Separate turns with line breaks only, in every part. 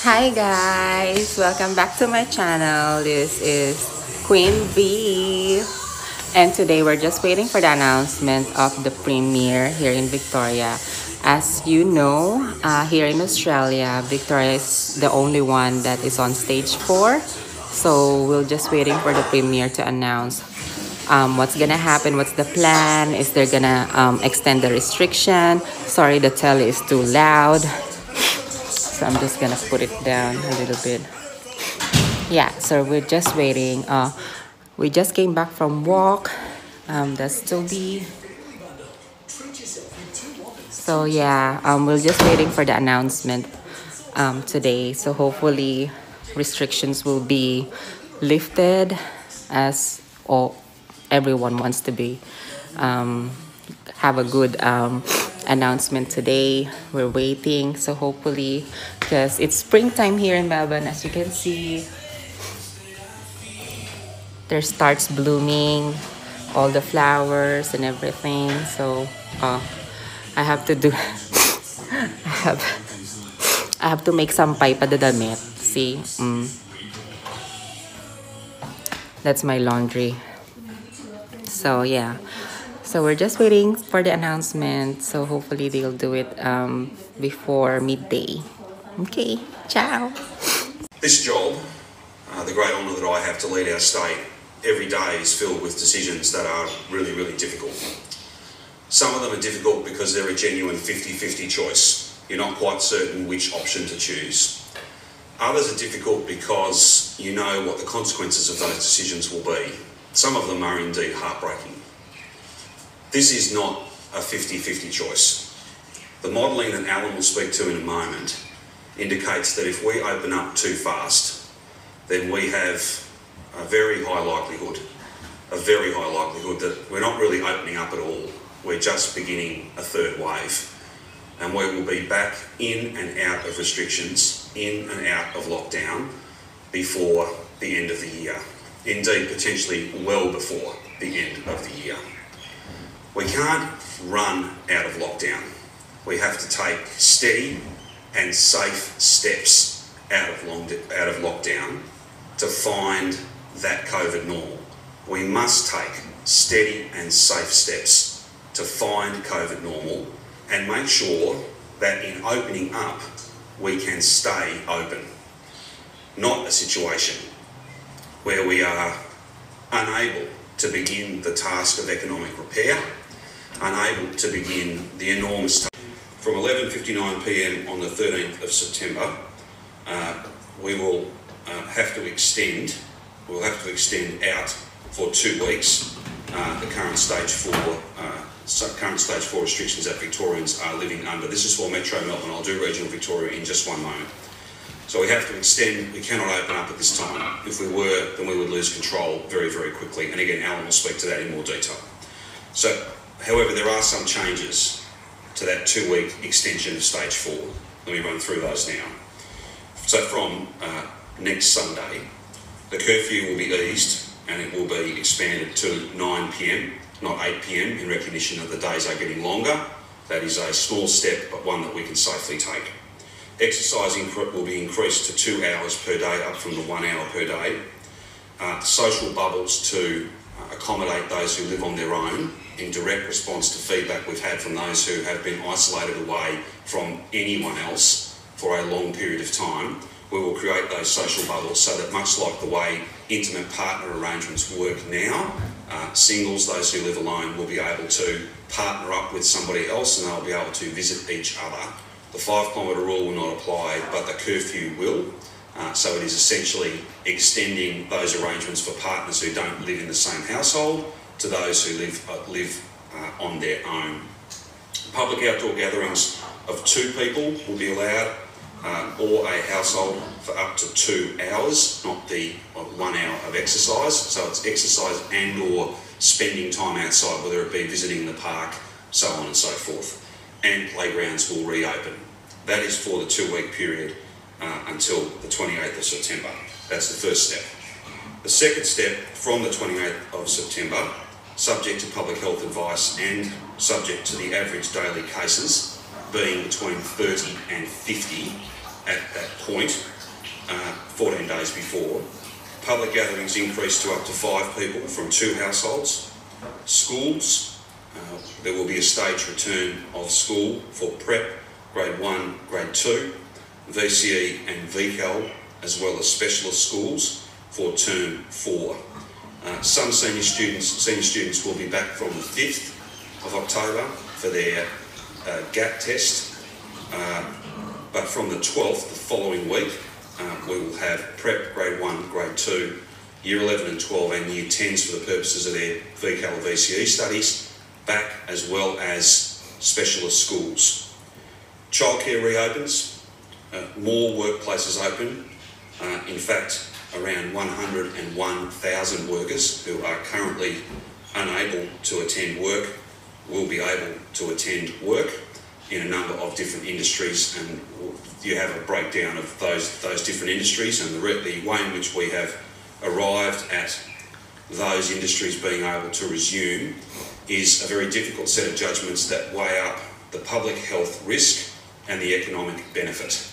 Hi guys, welcome back to my channel. This is Queen V. And today we're just waiting for the announcement of the premiere here in Victoria. As you know, uh, here in Australia, Victoria is the only one that is on stage 4. So we're just waiting for the premiere to announce um, what's gonna happen, what's the plan, is there gonna um, extend the restriction. Sorry, the telly is too loud so I'm just gonna put it down a little bit. Yeah so we're just waiting uh we just came back from walk um that's be so yeah um we're just waiting for the announcement um today. So hopefully restrictions will be lifted as all everyone wants to be. Um have a good um announcement today. We're waiting, so hopefully, because it's springtime here in Melbourne, as you can see, there starts blooming, all the flowers and everything. So, uh, I have to do, I have, I have to make some pipe damit. See, mm. that's my laundry. So yeah. So we're just waiting for the announcement. So hopefully they'll do it um, before midday. Okay, ciao.
This job, uh, the great honour that I have to lead our state, every day is filled with decisions that are really, really difficult. Some of them are difficult because they're a genuine 50-50 choice. You're not quite certain which option to choose. Others are difficult because you know what the consequences of those decisions will be. Some of them are indeed heartbreaking. This is not a 50-50 choice. The modelling that Alan will speak to in a moment indicates that if we open up too fast, then we have a very high likelihood, a very high likelihood that we're not really opening up at all. We're just beginning a third wave. And we will be back in and out of restrictions, in and out of lockdown before the end of the year. Indeed, potentially well before the end of the year. We can't run out of lockdown. We have to take steady and safe steps out of, long, out of lockdown to find that COVID normal. We must take steady and safe steps to find COVID normal and make sure that in opening up, we can stay open. Not a situation where we are unable to begin the task of economic repair unable to begin the enormous from 11.59pm on the 13th of September uh, we will uh, have to extend we'll have to extend out for two weeks uh, the current stage four uh, current stage four restrictions that Victorians are living under. This is for Metro Melbourne. I'll do regional Victoria in just one moment. So we have to extend, we cannot open up at this time. If we were, then we would lose control very, very quickly. And again, Alan will speak to that in more detail. So However, there are some changes to that two-week extension of stage four. Let me run through those now. So from uh, next Sunday, the curfew will be eased and it will be expanded to 9pm, not 8pm, in recognition that the days are getting longer. That is a small step, but one that we can safely take. Exercising will be increased to two hours per day, up from the one hour per day. Uh, social bubbles to uh, accommodate those who live on their own in direct response to feedback we've had from those who have been isolated away from anyone else for a long period of time. We will create those social bubbles so that much like the way intimate partner arrangements work now, uh, singles, those who live alone, will be able to partner up with somebody else and they'll be able to visit each other. The five kilometre rule will not apply, but the curfew will. Uh, so it is essentially extending those arrangements for partners who don't live in the same household to those who live, uh, live uh, on their own. Public outdoor gatherings of two people will be allowed uh, or a household for up to two hours, not the uh, one hour of exercise. So it's exercise and or spending time outside, whether it be visiting the park, so on and so forth. And playgrounds will reopen. That is for the two week period uh, until the 28th of September. That's the first step. The second step from the 28th of September subject to public health advice and subject to the average daily cases being between 30 and 50, at that point, uh, 14 days before. Public gatherings increased to up to five people from two households. Schools, uh, there will be a staged return of school for prep, grade 1, grade 2, VCE and VCAL, as well as specialist schools for term 4. Uh, some senior students, senior students will be back from the 5th of October for their uh, GAT test, uh, but from the 12th, the following week, uh, we will have prep grade 1, grade 2, year 11 and 12 and year 10s for the purposes of their VCAL or VCE studies back as well as specialist schools. Childcare reopens, uh, more workplaces open. Uh, in fact, around 101,000 workers who are currently unable to attend work will be able to attend work in a number of different industries and you have a breakdown of those those different industries and the, the way in which we have arrived at those industries being able to resume is a very difficult set of judgments that weigh up the public health risk and the economic benefit.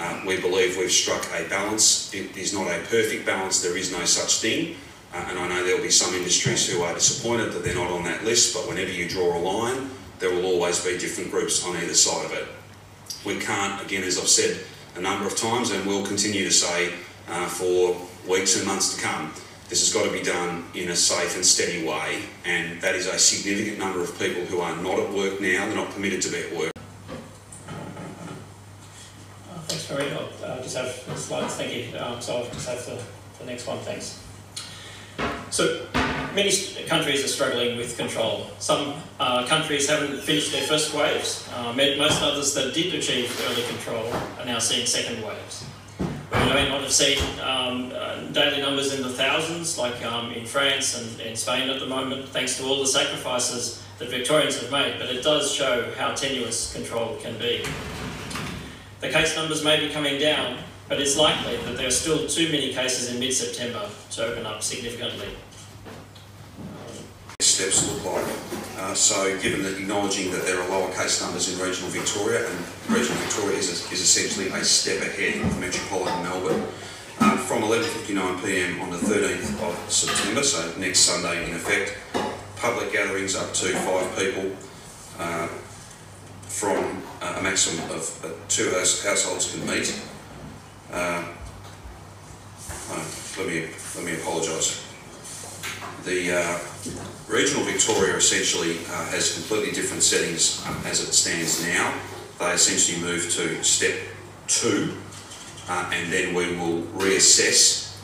Uh, we believe we've struck a balance. It is not a perfect balance, there is no such thing. Uh, and I know there'll be some industries who are disappointed that they're not on that list, but whenever you draw a line, there will always be different groups on either side of it. We can't, again, as I've said a number of times, and will continue to say uh, for weeks and months to come, this has got to be done in a safe and steady way, and that is a significant number of people who are not at work now, they're not permitted to be at work.
Marie. I'll uh, just have slides, thank you. Um, So I'll just have the, the next one, thanks. So many countries are struggling with control. Some uh, countries haven't finished their first waves. Uh, most others that did achieve early control are now seeing second waves. We may not have seen um, uh, daily numbers in the thousands like um, in France and, and Spain at the moment, thanks to all the sacrifices that Victorians have made, but it does show how tenuous control can be. The case numbers may be coming down, but it's likely that there are still too many cases in mid-September to open up significantly.
steps look like. Uh, so, given that acknowledging that there are lower case numbers in regional Victoria, and regional Victoria is, is essentially a step ahead of metropolitan Melbourne, uh, from 11.59pm on the 13th of September, so next Sunday in effect, public gatherings up to five people uh, from uh, a maximum of uh, two house, households can meet. Uh, oh, let me let me apologise. The uh, regional Victoria essentially uh, has completely different settings um, as it stands now. They essentially move to step two, uh, and then we will reassess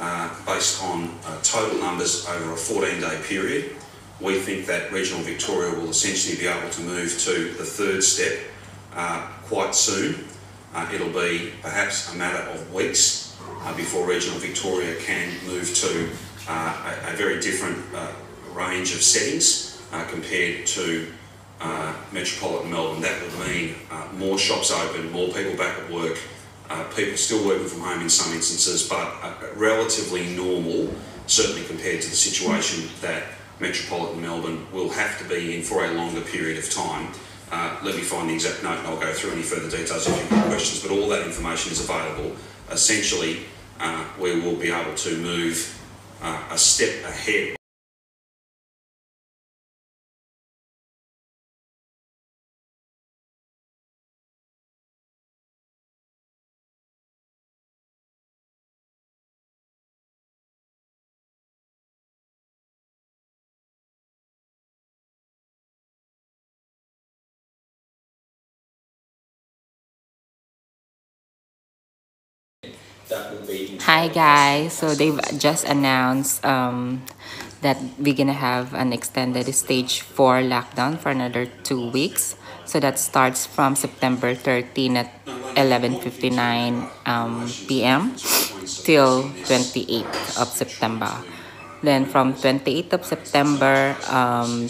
uh, based on uh, total numbers over a 14 day period. We think that regional Victoria will essentially be able to move to the third step uh, quite soon. Uh, it'll be perhaps a matter of weeks uh, before regional Victoria can move to uh, a, a very different uh, range of settings uh, compared to uh, metropolitan Melbourne. That would mean uh, more shops open, more people back at work, uh, people still working from home in some instances, but uh, relatively normal, certainly compared to the situation that metropolitan Melbourne will have to be in for a longer period of time. Uh, let me find the exact note and I'll go through any further details if you've got questions, but all that information is available. Essentially, uh, we will be able to move uh, a step ahead
Hi guys, so they've just announced um, that we're gonna have an extended stage 4 lockdown for another two weeks. So that starts from September 13 at 11.59 um, p.m. till 28th of September. Then from 28th of September, um,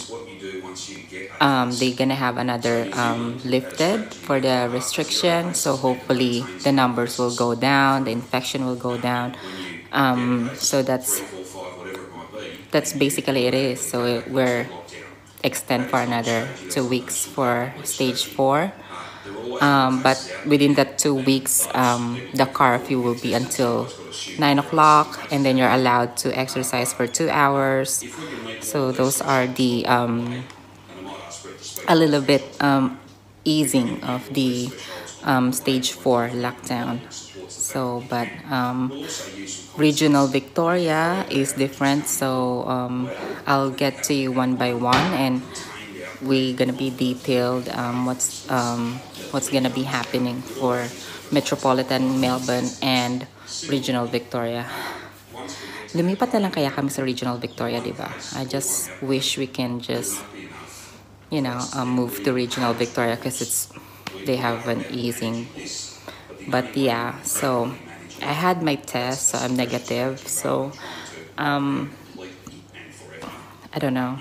um, they're gonna have another um, lifted for the restriction. So hopefully the numbers will go down the infection will go down. Um, so that's that's basically it is. So we're extend for another two weeks for stage four. Um, but within that two weeks, um, the curfew will be until 9 o'clock, and then you're allowed to exercise for two hours. So those are the um, a little bit um, easing of the um, stage four lockdown. So, but um, regional Victoria is different. So um, I'll get to you one by one, and we're gonna be detailed um, what's um, what's gonna be happening for metropolitan Melbourne and regional Victoria. Lumipat na lang kaya kami sa regional Victoria, di ba? I just wish we can just you know, um, move to regional Victoria because it's they have an easing. But yeah, so I had my test, so I'm negative. So um, I don't know.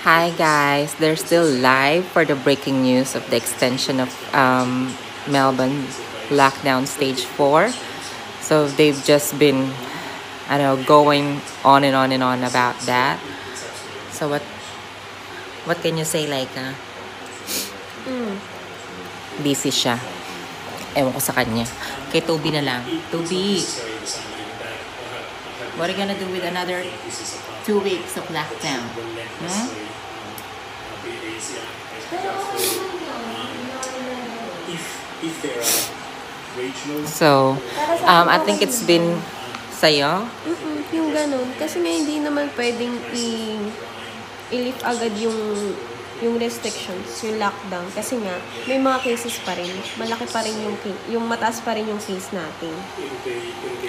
Hi guys, they're still live for the breaking news of the extension of um, Melbourne lockdown stage four. So they've just been, I don't know, going on and on and on about that. So what What can you say, Laika? Busy siya. Ewan ko sa kanya. Kay Toby na lang. Toby, what are you gonna do with another two weeks of lockdown? Hmm? So, um, I think it's been sa'yo.
Mm-mm, yung ganun. Kasi nga hindi naman pwedeng i i-lift agad yung yung restrictions, yung lockdown. Kasi nga, may mga cases pa rin. Malaki pa rin yung, yung mataas pa rin yung case natin.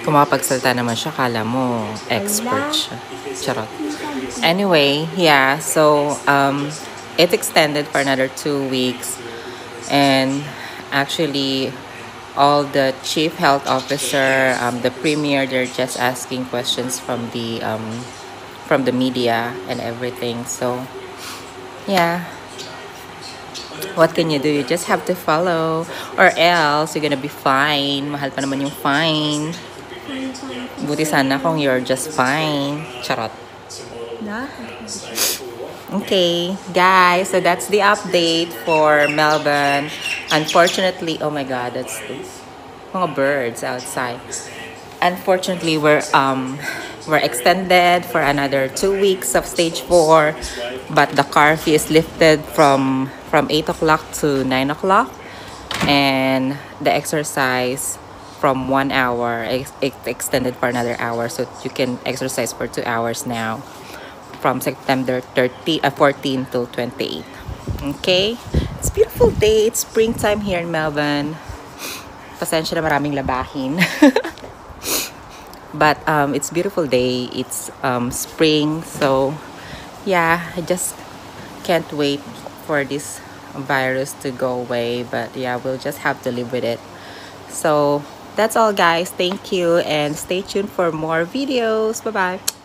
Kung makapagsalita naman siya, kala mo expert siya. Charot. Anyway, yeah, so um, it extended for another two weeks. And actually, all the chief health officer, um, the premier, they're just asking questions from the um, from the media and everything. So, yeah. What can you do? You just have to follow, or else you're gonna be fine. Mahal pa naman yung fine. Buti sana kung you're just fine. Charot. Okay, guys, so that's the update for Melbourne. Unfortunately, oh my god, that's the mga birds outside. Unfortunately, we're um we're extended for another two weeks of stage four, but the curfew is lifted from from eight o'clock to nine o'clock, and the exercise from one hour ex- ex- extended for another hour, so you can exercise for two hours now from September 30, uh, 14 to 28. Okay? It's beautiful day. It's springtime here in Melbourne. Pasensya na maraming labahin. but um, it's beautiful day. It's um, spring. So, yeah, I just can't wait for this virus to go away. But yeah, we'll just have to live with it. So, that's all, guys. Thank you. And stay tuned for more videos. Bye-bye.